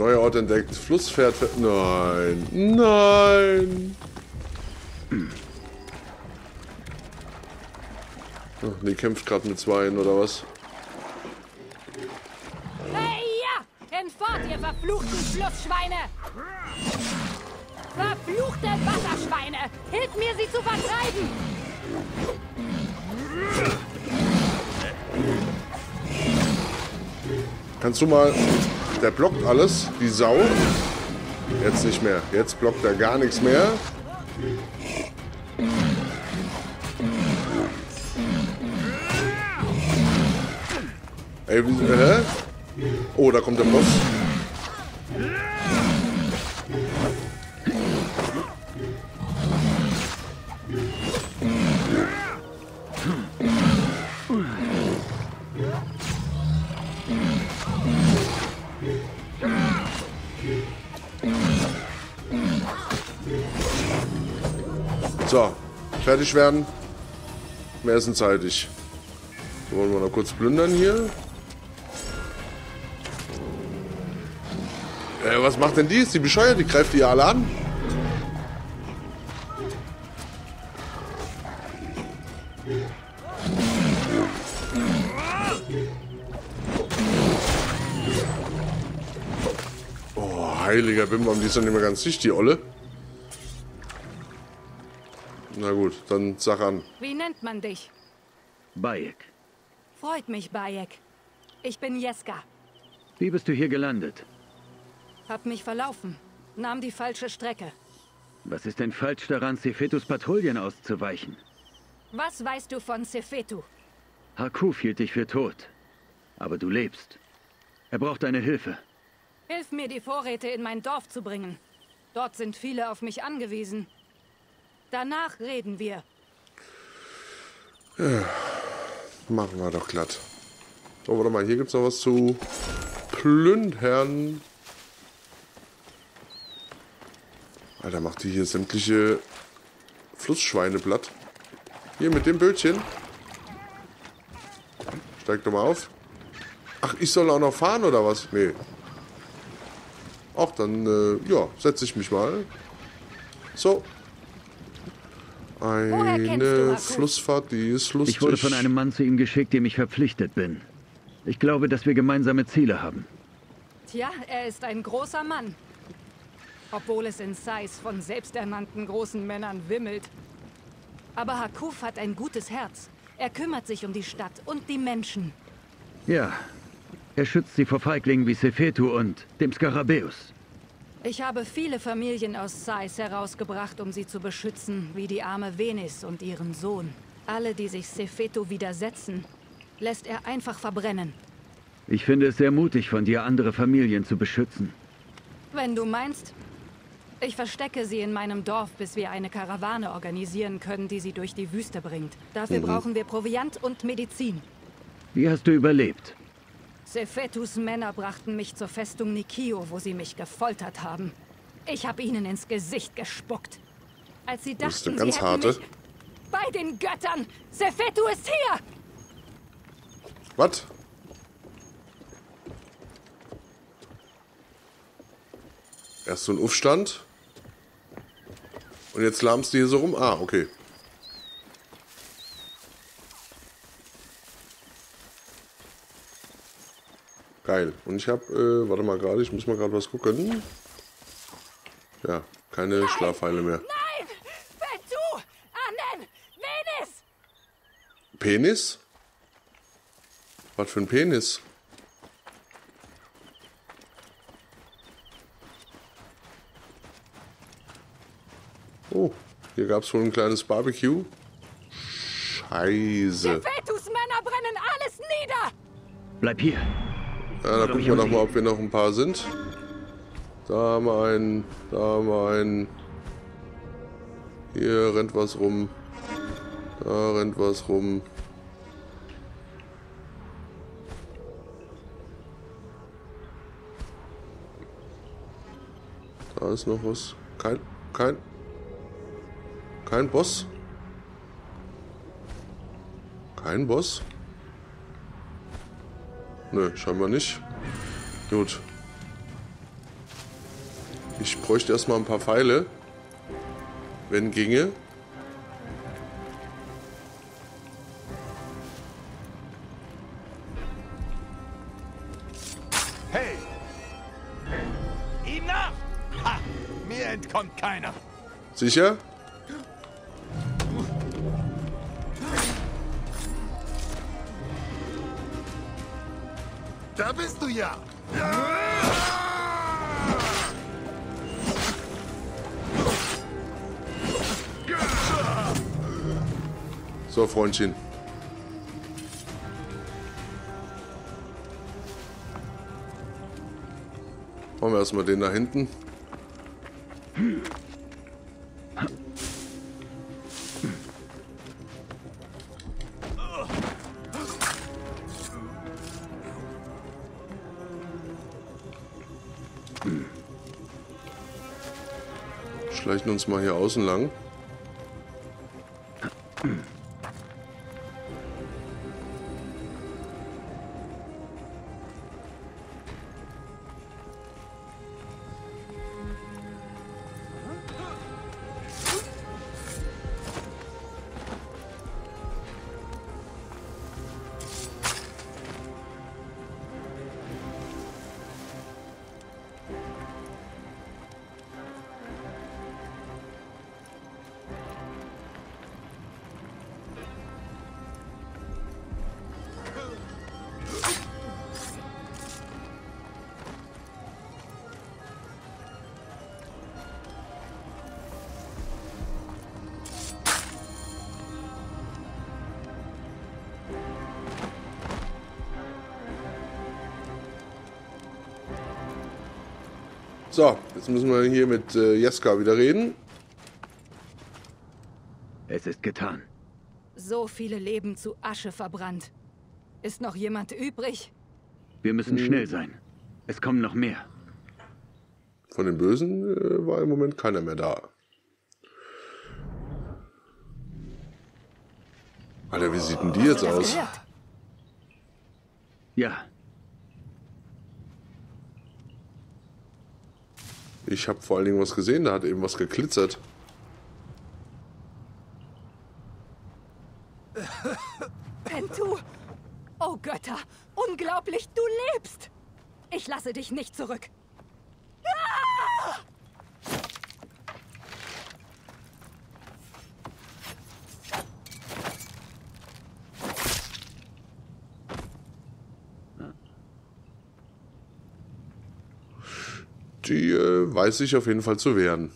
Neuer Ort entdeckt. Flusspferd. Nein. Nein. Oh, die kämpft gerade mit Zweien oder was? Hey, ja! Hinfort, ihr verfluchten Flussschweine! Verfluchte Wasserschweine! Hilf mir, sie zu vertreiben! Kannst du mal... Der blockt alles, die Sau. Jetzt nicht mehr. Jetzt blockt er gar nichts mehr. Ey, wie, hä? Oh, da kommt der Boss. Fertig werden. Mehr ist zeitig. So, wollen wir noch kurz plündern hier. Äh, was macht denn die? Ist die bescheuert? Die greift die alle an? Oh, heiliger Bimbam, die ist doch nicht mehr ganz dicht, die Olle. Na gut, dann sag an. Wie nennt man dich? Bayek. Freut mich, Bayek. Ich bin Jeska. Wie bist du hier gelandet? Hab mich verlaufen. Nahm die falsche Strecke. Was ist denn falsch daran, Sefetus Patrouillen auszuweichen? Was weißt du von Sefetu? Hakuf hielt dich für tot. Aber du lebst. Er braucht deine Hilfe. Hilf mir, die Vorräte in mein Dorf zu bringen. Dort sind viele auf mich angewiesen. Danach reden wir. Machen wir doch glatt. So, warte mal, hier gibt es noch was zu plündern. Alter, macht die hier sämtliche Flussschweine platt. Hier mit dem Bötchen. Steig doch mal auf. Ach, ich soll auch noch fahren oder was? Nee. Ach, dann, äh, ja, setze ich mich mal. So. Woher kennst du Eine? Flussfahrt, die ist lustig. Ich wurde von einem Mann zu ihm geschickt, dem ich verpflichtet bin. Ich glaube, dass wir gemeinsame Ziele haben. Tja, er ist ein großer Mann. Obwohl es in Sais von selbsternannten großen Männern wimmelt. Aber Hakuf hat ein gutes Herz. Er kümmert sich um die Stadt und die Menschen. Ja. Er schützt sie vor Feiglingen wie Sefetu und dem Skarabäus. Ich habe viele Familien aus Sais herausgebracht, um sie zu beschützen, wie die arme Venis und ihren Sohn. Alle, die sich Sefetu widersetzen, lässt er einfach verbrennen. Ich finde es sehr mutig von dir, andere Familien zu beschützen. Wenn du meinst. Ich verstecke sie in meinem Dorf, bis wir eine Karawane organisieren können, die sie durch die Wüste bringt. Dafür brauchen wir Proviant und Medizin. Wie hast du überlebt? Sefetus Männer brachten mich zur Festung Nikio, wo sie mich gefoltert haben. Ich habe ihnen ins Gesicht gespuckt. Als sie Das ist dachten, eine ganz sie harte. mich... Bei den Göttern! Sefetu ist hier! Was? Erst so ein Aufstand. Und jetzt lahmst du hier so rum. Ah, okay. Geil. Und ich habe, äh, warte mal gerade, ich muss mal gerade was gucken. Ja, keine Schlafheile mehr. Nein! Fetu! Annen! Venis! Penis? Was für ein Penis? Oh, hier gab es wohl ein kleines Barbecue. Scheiße. Fetus Männer brennen alles nieder! Bleib hier. Ja, da gucken wir noch mal, ob wir noch ein paar sind. Da haben wir einen, da haben wir einen. Hier rennt was rum. Da rennt was rum. Da ist noch was. Kein, kein, kein Boss. Kein Boss. Nö, scheinbar nicht. Gut. Ich bräuchte erstmal ein paar Pfeile. Wenn ginge. Hey! Ihm nach! Ha! Mir entkommt keiner. Sicher? Da bist du ja! So, Freundchen. Machen wir erstmal den da hinten. Uns mal hier außen lang. So, jetzt müssen wir hier mit äh, Jeska wieder reden. Es ist getan. So viele Leben zu Asche verbrannt. Ist noch jemand übrig? Wir müssen schnell sein. Es kommen noch mehr. Von den Bösen äh, war im Moment keiner mehr da. Alter, wie sieht denn die jetzt aus? Ja, Ich habe vor allen Dingen was gesehen, da hat eben was geglitzert. Pentu! Oh Götter! Unglaublich, du lebst! Ich lasse dich nicht zurück. Die äh, weiß sich auf jeden Fall zu wehren.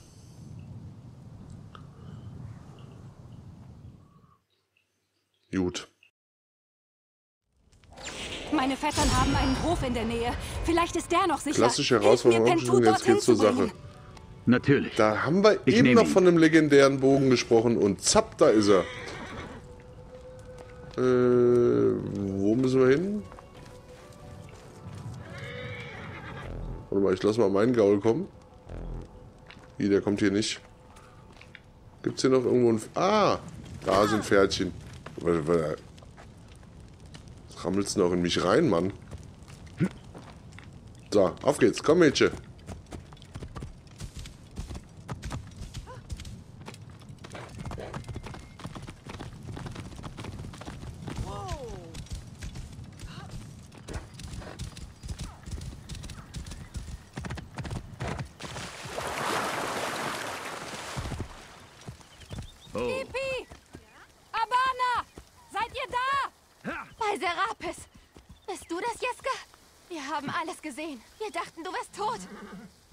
Gut. Meine Vettern haben einen Hof in der Nähe. Vielleicht ist der noch sicher. Klassische Herausforderung jetzt geht's zur zu Sache. natürlich. Da haben wir Ich eben noch ihn. von einem legendären Bogen gesprochen und zapp, da ist er. Äh, wo müssen wir hin? Warte mal, ich lasse mal meinen Gaul kommen. Wie, der kommt hier nicht. Gibt's hier noch irgendwo ein... F ah, da sind Pferdchen. Was, rammelst du noch in mich rein, Mann? So, auf geht's. Komm, Mädchen. Oh, Pipi! Abana! Seid ihr da? Bei Serapis. Bist du das, Jeska? Wir haben alles gesehen. Wir dachten, du wärst tot.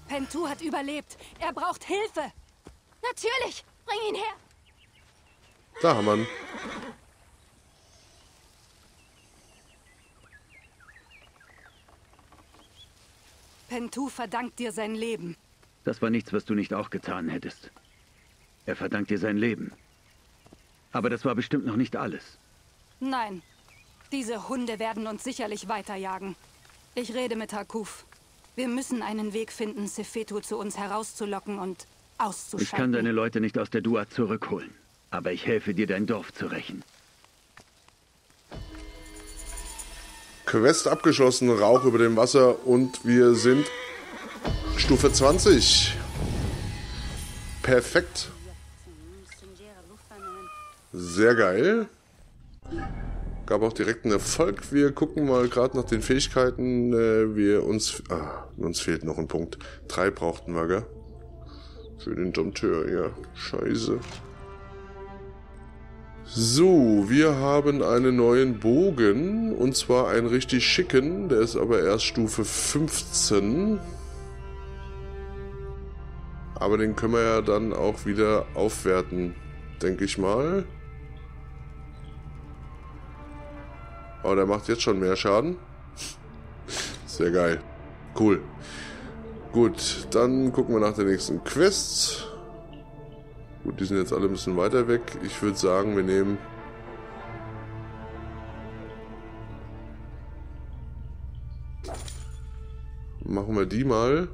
Pentu hat überlebt. Er braucht Hilfe. Natürlich. Bring ihn her. Da haben wir ihn. Pentu verdankt dir sein Leben. das war nichts, was du nicht auch getan hättest. Er verdankt dir sein Leben. Aber das war bestimmt noch nicht alles. Nein, diese Hunde werden uns sicherlich weiterjagen. Ich rede mit Hakuf. Wir müssen einen Weg finden, Sefetu zu uns herauszulocken und auszuschalten. Ich kann deine Leute nicht aus der Duat zurückholen. Aber ich helfe dir, dein Dorf zu rächen. Quest abgeschlossen, Rauch über dem Wasser und wir sind Stufe 20. Perfekt. Sehr geil. Gab auch direkt einen Erfolg. Wir gucken mal gerade nach den Fähigkeiten. Äh, wir uns... Ah, uns fehlt noch ein Punkt. Drei brauchten wir, gell? Für den Dompteur, ja. Scheiße. So, wir haben einen neuen Bogen. Und zwar einen richtig schicken. Der ist aber erst Stufe 15. Aber den können wir ja dann auch wieder aufwerten, denke ich mal. Aber der macht jetzt schon mehr Schaden. Sehr geil. Cool. Gut, dann gucken wir nach der nächsten Quest. Gut, die sind jetzt alle ein bisschen weiter weg. Ich würde sagen, wir nehmen... Machen wir die mal.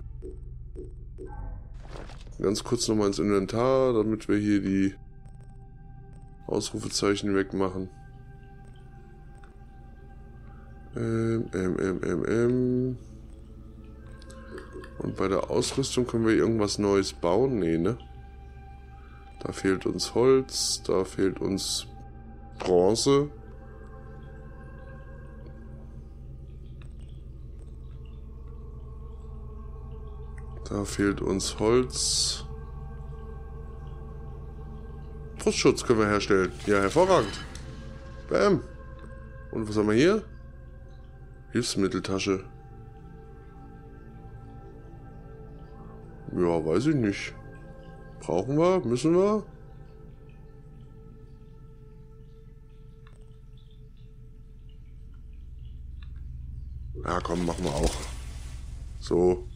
Ganz kurz nochmal ins Inventar, damit wir hier die Ausrufezeichen wegmachen. Ähm, ähm, ähm, ähm, ähm. Und bei der Ausrüstung können wir irgendwas Neues bauen? Nee, ne? Da fehlt uns Holz, da fehlt uns Bronze. Da fehlt uns Holz. Brustschutz können wir herstellen. Ja, hervorragend. Bam. Und was haben wir hier? Hilfsmitteltasche. Ja, weiß ich nicht. Brauchen wir? Müssen wir? Ja, komm, machen wir auch. So.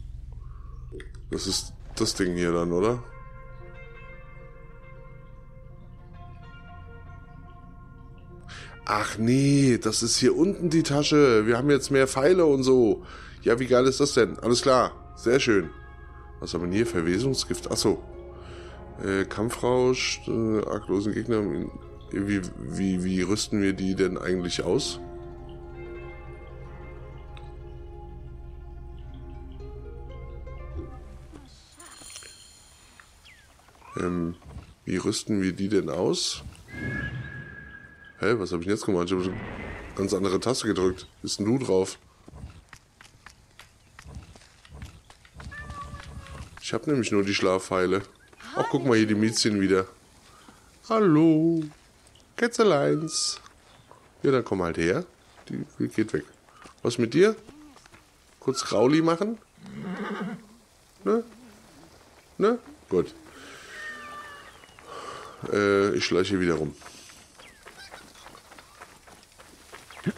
Das ist das Ding hier dann, oder? Ach nee, das ist hier unten die Tasche. Wir haben jetzt mehr Pfeile und so. Ja, wie geil ist das denn? Alles klar. Sehr schön. Was haben wir hier? Verwesungsgift. Achso. Äh, Kampfrausch, äh, arglosen Gegner. Wie, wie, wie rüsten wir die denn eigentlich aus? Ähm, wie rüsten wir die denn aus? Hä, was habe ich denn jetzt gemacht? Ich habe eine ganz andere Taste gedrückt. Ist ein Du drauf? Ich habe nämlich nur die Schlafpfeile. Ach, guck mal hier die Miezchen wieder. Hallo. Kätzeleins. Ja, dann komm halt her. Die, geht weg. Was mit dir? Kurz Grauli machen? Ne? Ne? Gut. Äh, ich schleiche wieder rum.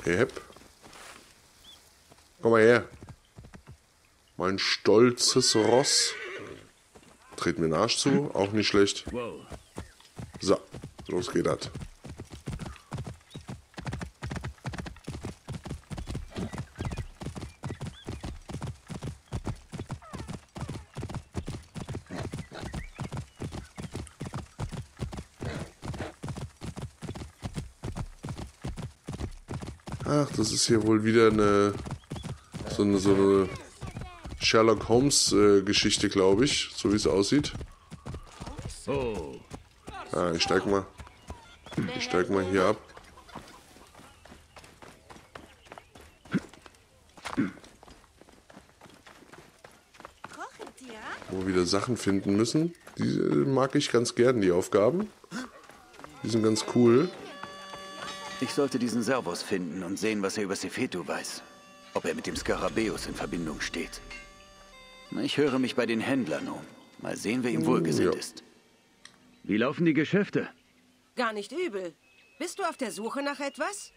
Yep. Komm mal her. Mein stolzes Ross. Dreht mir den Arsch zu, auch nicht schlecht. So, los geht das. Ach, das ist hier wohl wieder eine so eine, so eine Sherlock Holmes äh, Geschichte, glaube ich, so wie es aussieht. Ah, ich steig mal. Ich steig mal hier ab. Wo wir wieder Sachen finden müssen. Die äh, mag ich ganz gern, die Aufgaben. Die sind ganz cool. Ich sollte diesen Servus finden und sehen, was er über Sefetu weiß. Ob er mit dem Skarabäus in Verbindung steht. Ich höre mich bei den Händlern um. Mal sehen, wer ihm wohlgesinnt ja. ist. Wie laufen die Geschäfte? Gar nicht übel. Bist du auf der Suche nach etwas?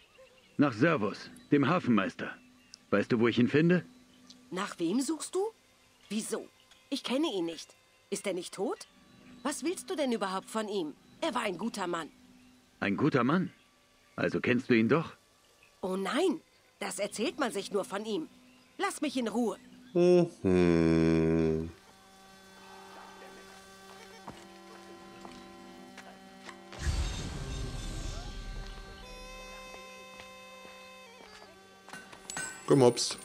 Nach Servus, dem Hafenmeister. Weißt du, wo ich ihn finde? Nach wem suchst du? Wieso? Ich kenne ihn nicht. Ist er nicht tot? Was willst du denn überhaupt von ihm? Er war ein guter Mann. Ein guter Mann. Also kennst du ihn doch? Oh nein, das erzählt man sich nur von ihm. Lass mich in Ruhe. Hm. Gemobst.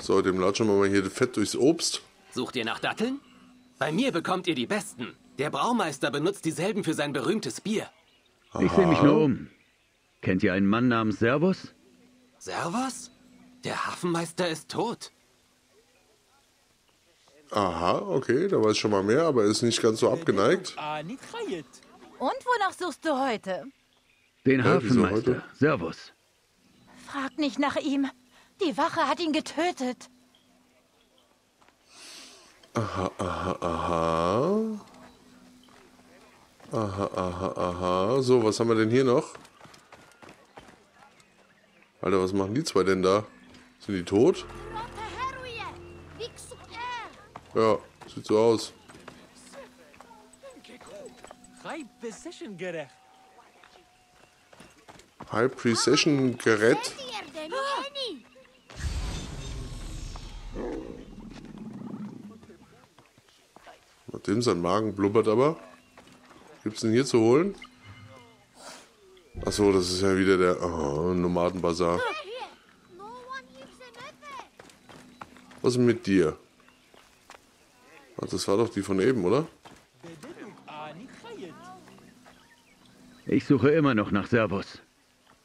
So, dem latschen wir mal hier Fett durchs Obst. Sucht ihr nach Datteln? Bei mir bekommt ihr die besten. Der Braumeister benutzt dieselben für sein berühmtes Bier. Ich sehe mich nur um. Kennt ihr einen Mann namens Servus? Servus? Der Hafenmeister ist tot. Aha, okay, da weiß schon mal mehr, aber er ist nicht ganz so abgeneigt. Und wonach suchst du heute? Den Ja, Hafenmeister. heute? Servus. Frag nicht nach ihm. Die Wache hat ihn getötet. Aha, aha, aha. Aha, aha, aha. So, was haben wir denn hier noch? Alter, was machen die zwei denn da? Sind die tot? Ja, sieht so aus. High Precision Gerät. Nachdem sein Magen blubbert aber. Gibt's denn hier zu holen? Achso, das ist ja wieder der oh, Nomadenbazar. Was ist mit dir? Ach, das war doch die von eben, oder? Ich suche immer noch nach Servus.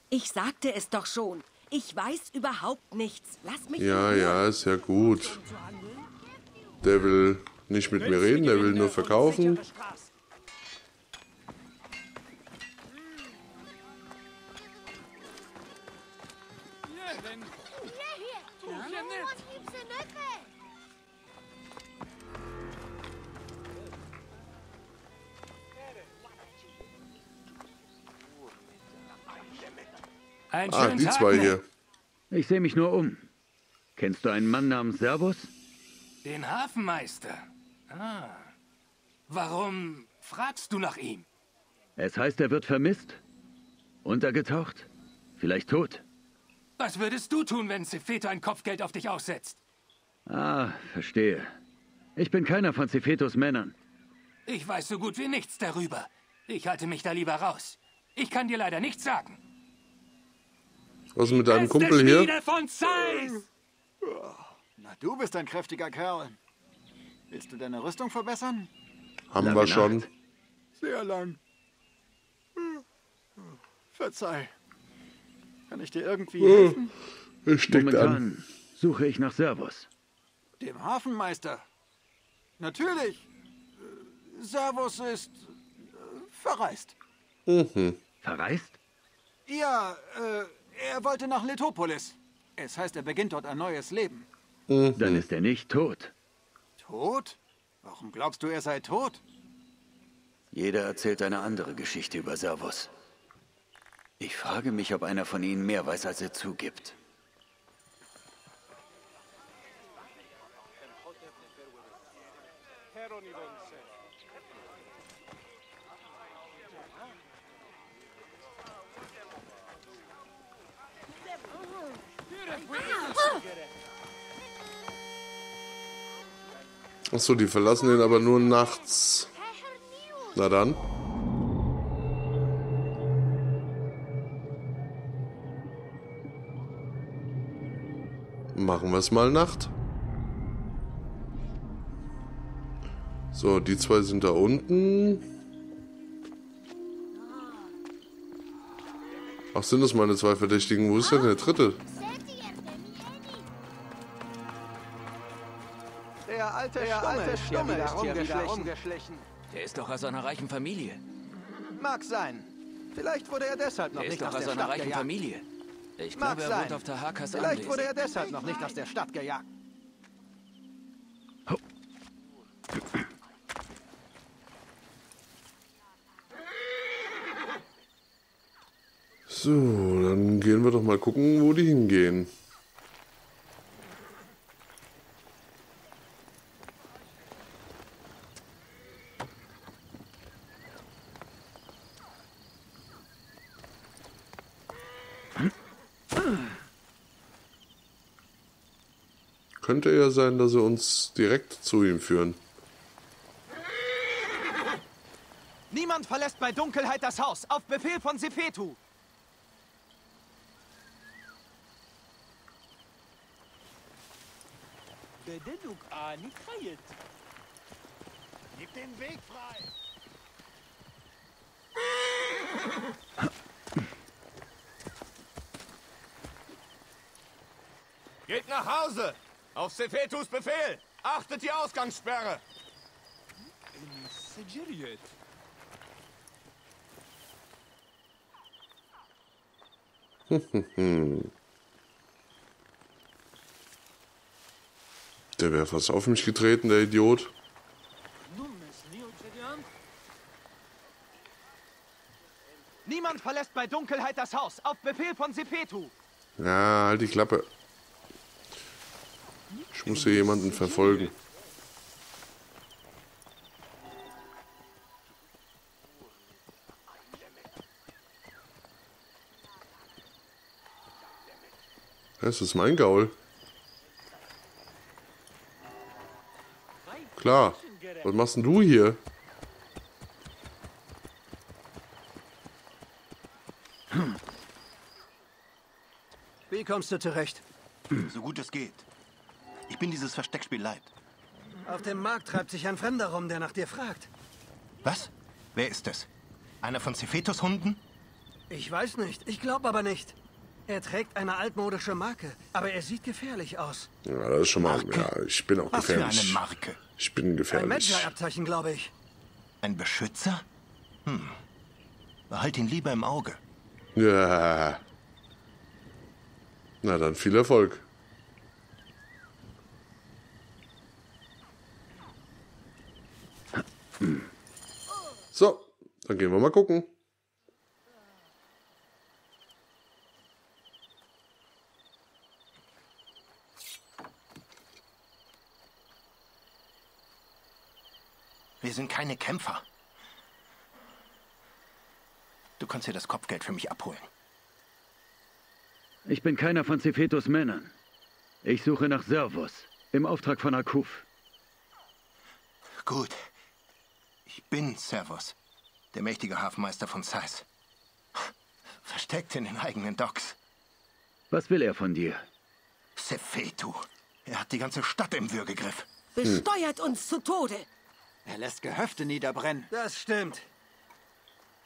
Ich sagte es doch schon. Ich weiß überhaupt nichts. Lass mich Ja, ja, ist ja gut. Der will nicht mit mir reden, der will nur verkaufen. Einen Ah, die Tag zwei noch. hier. Ich sehe mich nur um. Kennst du einen Mann namens Servus? Den Hafenmeister. Ah. Warum fragst du nach ihm? Es heißt, er wird vermisst. Untergetaucht. Vielleicht tot. Was würdest du tun, wenn Cefeto ein Kopfgeld auf dich aussetzt? Ah, verstehe. Ich bin keiner von Cefetos Männern. Ich weiß so gut wie nichts darüber. Ich halte mich da lieber raus. Ich kann dir leider nichts sagen. Was ist mit deinem Beste Kumpel hier? Schmiede von Zeiss! Na, du bist ein kräftiger Kerl. Willst du deine Rüstung verbessern? Haben Lange wir schon. Nacht. Sehr lang. Verzeih. Kann ich dir irgendwie helfen? Es steckt an. Momentan suche ich nach Servus. Dem Hafenmeister. Natürlich. Servus ist äh, verreist. Verreist? Ja, äh, er wollte nach Letopolis. Es heißt, er beginnt dort ein neues Leben. Dann ist er nicht tot. Tot? Warum glaubst du, er sei tot? Jeder erzählt eine andere Geschichte über Servus. Ich frage mich, ob einer von ihnen mehr weiß, als er zugibt. Achso, die verlassen den aber nur nachts. Na dann. Machen wir es mal Nacht. So, die zwei sind da unten. Ach, sind das meine zwei Verdächtigen? Wo ist denn der dritte? Alte der Stumme, ist hier wieder rumgeschlichen. Der ist doch aus einer reichen Familie. Mag sein. Vielleicht wurde er deshalb noch Der ist nicht doch aus aus der einer Stadt reichen gejagt. Familie. Ich Mag glaube, er sein. wohnt auf der Hakas Vielleicht wurde er Anwesen. deshalb noch nicht aus der Stadt gejagt. So, dann gehen wir doch mal gucken, wo die hingehen. Könnte ja sein, dass sie uns direkt zu ihm führen. Niemand verlässt bei Dunkelheit das Haus. Auf Befehl von Sefetu. Gib den Weg frei. Geht nach Hause! Auf Sefetus Befehl! Achtet die Ausgangssperre! Der wäre fast auf mich getreten, der Idiot. Niemand verlässt bei Dunkelheit das Haus. Auf Befehl von Sepetu. Ja, halt die Klappe. Ich muss hier jemanden verfolgen. Das ist mein Gaul. Klar. Was machst denn du hier? Wie kommst du zurecht? So gut es geht. Ich bin dieses Versteckspiel leid. Auf dem Markt treibt sich ein Fremder rum, der nach dir fragt. Was? Wer ist es? Einer von Cephetus Hunden? Ich weiß nicht. Ich glaube aber nicht. Er trägt eine altmodische Marke, aber er sieht gefährlich aus. Ja, das ist schon mal. Ja, ich bin auch Was für gefährlich. eine Marke? Ich bin Ein gefährlich. Magi-Abzeichen, glaube ich. Ein Beschützer? Hm. Behalt ihn lieber im Auge. Ja. Na dann viel Erfolg. So, dann gehen wir mal gucken. Wir sind keine Kämpfer. Du kannst dir das Kopfgeld für mich abholen. Ich bin keiner von Cephetus Männern. Ich suche nach Servus, im Auftrag von Akuf. Gut. Ich bin Servus, der mächtige Hafenmeister von Sais. Versteckt in den eigenen Docks. Was will er von dir? Sefetu. Er hat die ganze Stadt im Würgegriff. Besteuert uns zu Tode. Er lässt Gehöfte niederbrennen. Das stimmt.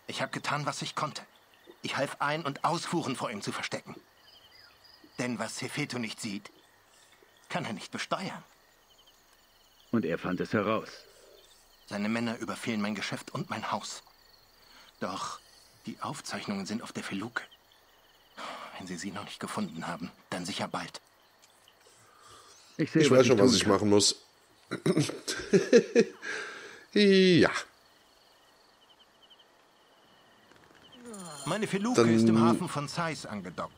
Ich habe getan, was ich konnte. Ich half Ein- und Ausfuhren vor ihm zu verstecken. Denn was Sefetu nicht sieht, kann er nicht besteuern. Und er fand es heraus. Seine Männer überfehlen mein Geschäft und mein Haus. Doch die Aufzeichnungen sind auf der Feluke. Wenn Sie sie noch nicht gefunden haben, dann sicher bald. Ich sehe, Ich weiß schon, was ich kann. machen muss. ja. Meine Feluke Dann- ist im Hafen von Sais angedockt.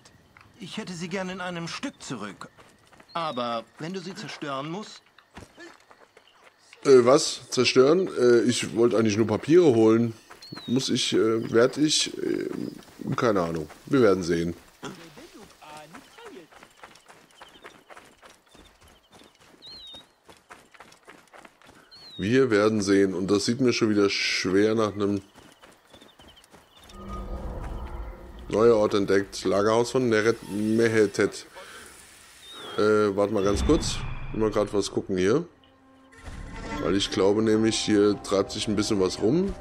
Ich hätte sie gern in einem Stück zurück. Aber wenn du sie zerstören musst, Äh, was? Zerstören? Äh, ich wollte eigentlich nur Papiere holen. Muss ich, äh, werd ich? Äh, keine Ahnung. Wir werden sehen. Wir werden sehen. Und das sieht mir schon wieder schwer nach einem... Neuer Ort entdeckt. Lagerhaus von Neret Mehetet. Äh, warte mal ganz kurz. Mal gerade was gucken hier. Weil ich glaube nämlich, hier treibt sich ein bisschen was rum.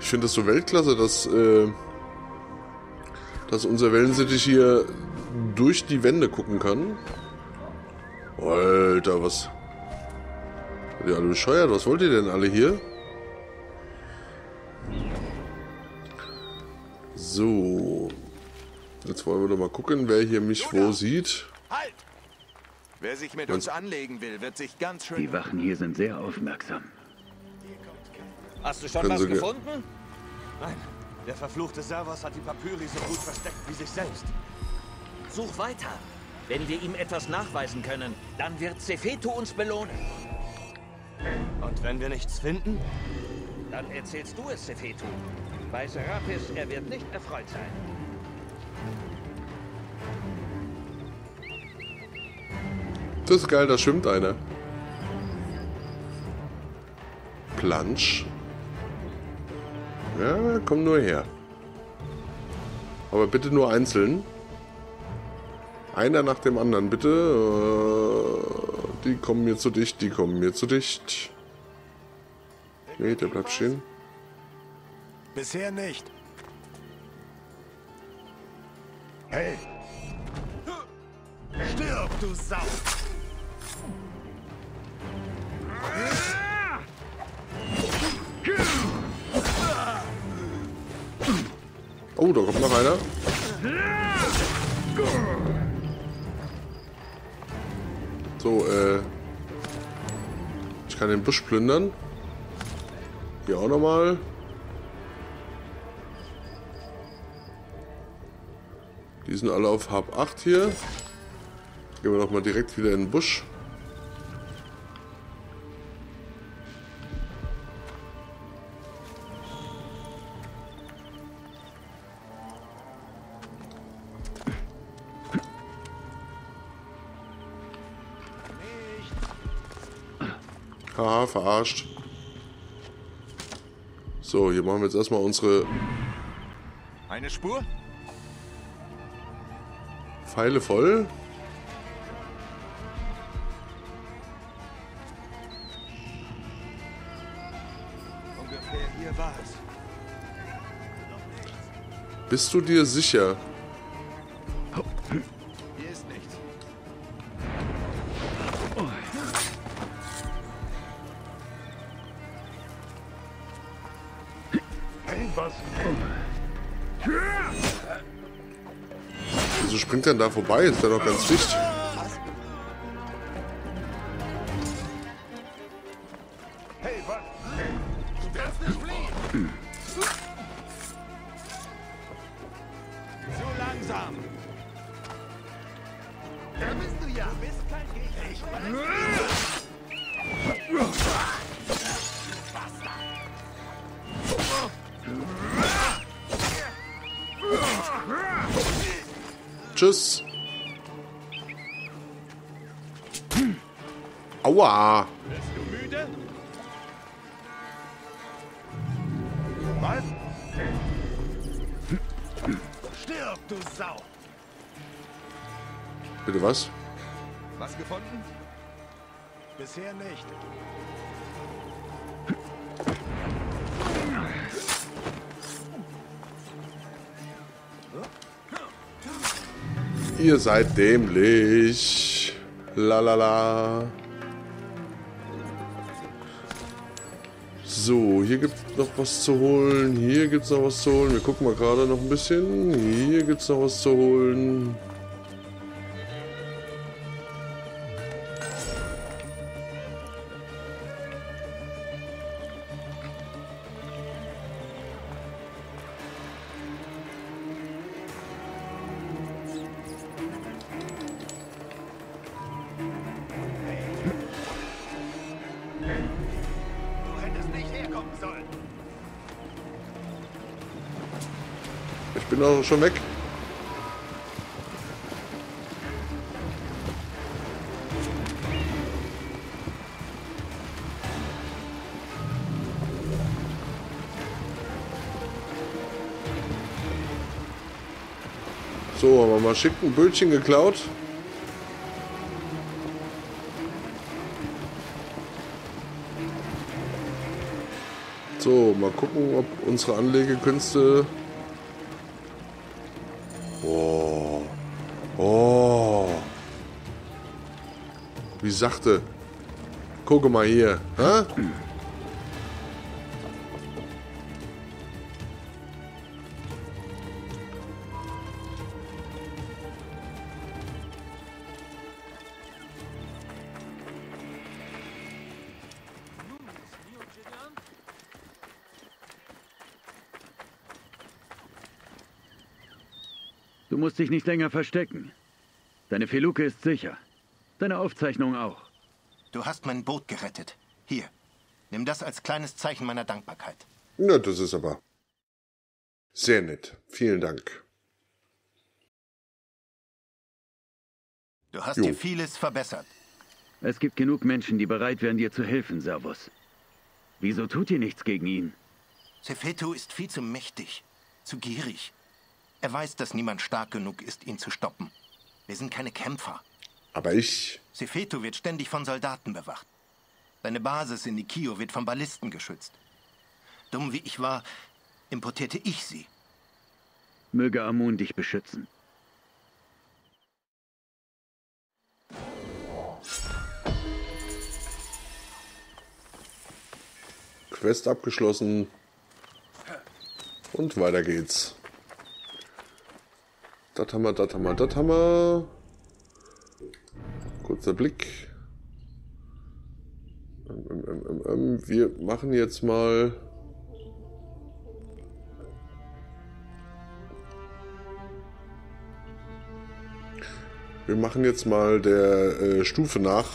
Ich finde das so Weltklasse, dass, äh, dass unser Wellensittich hier durch die Wände gucken kann. Alter, was... Seid ihr alle bescheuert? Was wollt ihr denn alle hier? So. Jetzt wollen wir doch mal gucken, wer hier mich wo sieht. Halt! Wer sich mit uns anlegen will, wird sich ganz schön... Die Wachen hier sind sehr aufmerksam. Hast du schon Können was gefunden? Nein. Der verfluchte Servus hat die Papyri so gut versteckt wie sich selbst. Such weiter. Wenn wir ihm etwas nachweisen können, dann wird Sefeto uns belohnen. Und wenn wir nichts finden? Dann erzählst du es Sefeto. Bei Serapis, er wird nicht erfreut sein. Das ist geil, da schwimmt einer. Plansch. Ja, komm nur her. Aber bitte nur einzeln. Einer nach dem anderen, bitte. Äh, die kommen mir zu dicht, die kommen mir zu dicht. Nee, der bleibt stehen. Bisher nicht. Hey! Stirb, du Sau! Oh, da kommt noch einer. So, äh. Ich kann den Busch plündern. Hier auch nochmal. Die sind alle auf Hab 8 hier. Gehen wir nochmal direkt wieder in den Busch. Verarscht. So, hier machen wir jetzt erstmal unsere Eine Spur? Pfeile voll. Ungefähr hier war es. Bist du dir sicher? Was? Wieso springt denn da vorbei? Ist der doch ganz dicht. Tschüss. Aua. Bist du müde? Was? Stirb, du Sau! Bitte was? Was gefunden? Bisher nicht. Ihr seid dämlich. Lalala. So, hier gibt es noch was zu holen. Hier gibt es noch was zu holen. Wir gucken mal gerade noch ein bisschen. Hier gibt es noch was zu holen. Bin auch schon weg. So, haben wir mal schick ein Bötchen geklaut. So, mal gucken, ob unsere Anlegekünste... Wie sachte. Gucke mal hier. Hä? Du musst dich nicht länger verstecken. Deine Feluke ist sicher. Deine Aufzeichnung auch. Du hast mein Boot gerettet. Hier. Nimm das als kleines Zeichen meiner Dankbarkeit. Na, das ist aber sehr nett. Vielen Dank. Du hast Jo. dir vieles verbessert. Es gibt genug Menschen, die bereit wären, dir zu helfen, Servus. Wieso tut ihr nichts gegen ihn? Sefeto ist viel zu mächtig, zu gierig. Er weiß, dass niemand stark genug ist, ihn zu stoppen. Wir sind keine Kämpfer. Aber ich. Sefeto wird ständig von Soldaten bewacht. Seine Basis in Nikio wird von Ballisten geschützt. Dumm wie ich war, importierte ich sie. Möge Amun dich beschützen. Quest abgeschlossen. Und weiter geht's. Das haben wir, das haben wir, das haben wir. Kurzer Blick. Ähm, ähm, ähm, wir machen jetzt mal... Wir machen jetzt mal der äh, Stufe nach.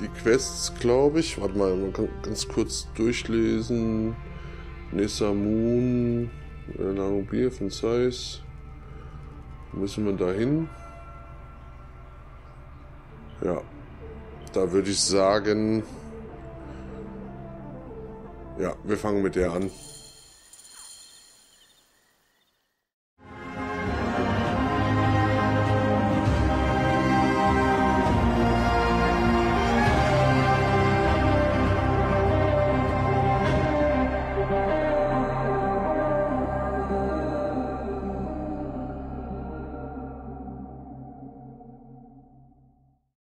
Die Quests, glaube ich. Warte mal, man kann ganz kurz durchlesen. Nessa Moon, Nanobier von Size. Müssen wir dahin? Ja. Da würde ich sagen. Ja, wir fangen mit der an.